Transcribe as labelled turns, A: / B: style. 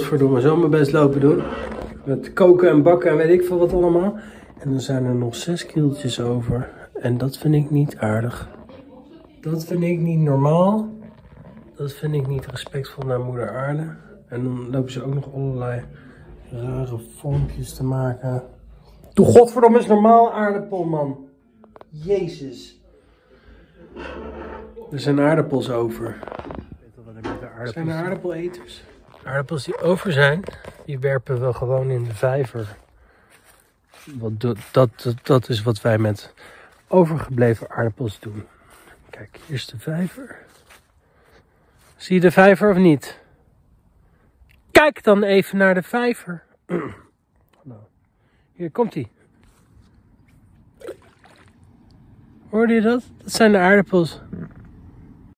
A: Godverdomme, zo mijn best lopen doen. Met koken en bakken en weet ik veel wat allemaal. En dan zijn er nog zes kieltjes over. En dat vind ik niet aardig. Dat vind ik niet normaal. Dat vind ik niet respectvol naar moeder aarde. En dan lopen ze ook nog allerlei rare vormpjes te maken. Doe godverdomme eens normaal aardappel, man. Jezus. Er zijn aardappels over. Zijn er aardappeleters? Aardappels die over zijn, die werpen we gewoon in de vijver. Want dat, dat, dat is wat wij met overgebleven aardappels doen. Kijk, hier is de vijver. Zie je de vijver of niet? Kijk dan even naar de vijver. Hier komt hij. Hoorde je dat? Dat zijn de aardappels.